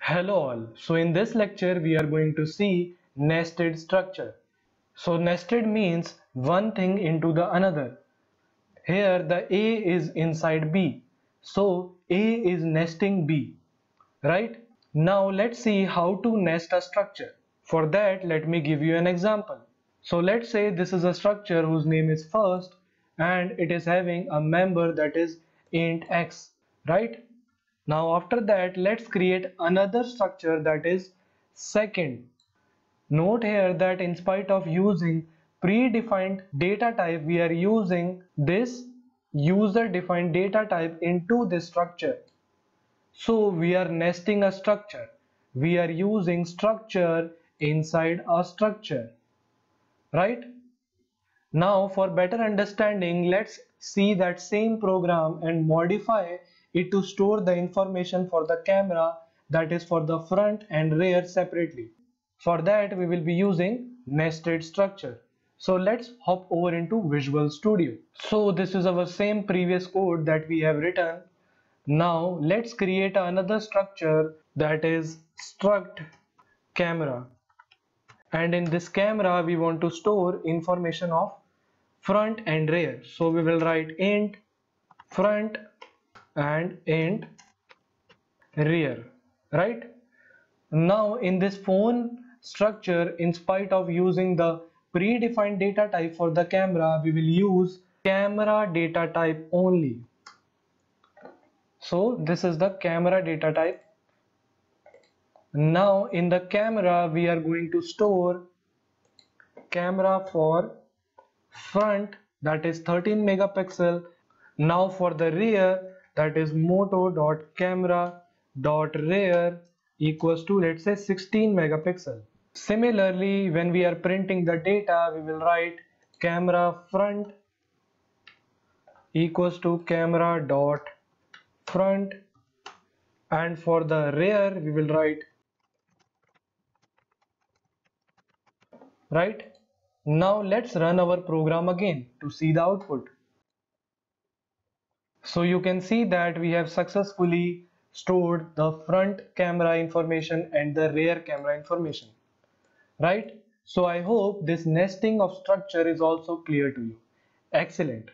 Hello all. So in this lecture we are going to see nested structure. So nested means one thing into the another. Here the A is inside B. So A is nesting B. Right? Now let's see how to nest a structure. For that let me give you an example. So let's say this is a structure whose name is first and it is having a member that is int x. Right? Now after that let's create another structure that is second. Note here that in spite of using predefined data type we are using this user defined data type into this structure. So we are nesting a structure. We are using structure inside a structure. Right? Now for better understanding let's see that same program and modify it to store the information for the camera that is for the front and rear separately. For that we will be using nested structure. So let's hop over into Visual Studio. So this is our same previous code that we have written. Now let's create another structure that is struct camera. And in this camera we want to store information of front and rear. So we will write int front and int rear right? Now in this phone structure in spite of using the predefined data type for the camera we will use camera data type only. So this is the camera data type. Now in the camera we are going to store camera for front that is 13 megapixel. Now for the rear that is moto dot camera dot rear equals to let's say 16 megapixel. Similarly when we are printing the data we will write camera front equals to camera dot front. And for the rear we will write right? Now let's run our program again to see the output so you can see that we have successfully stored the front camera information and the rear camera information. Right? So I hope this nesting of structure is also clear to you. Excellent.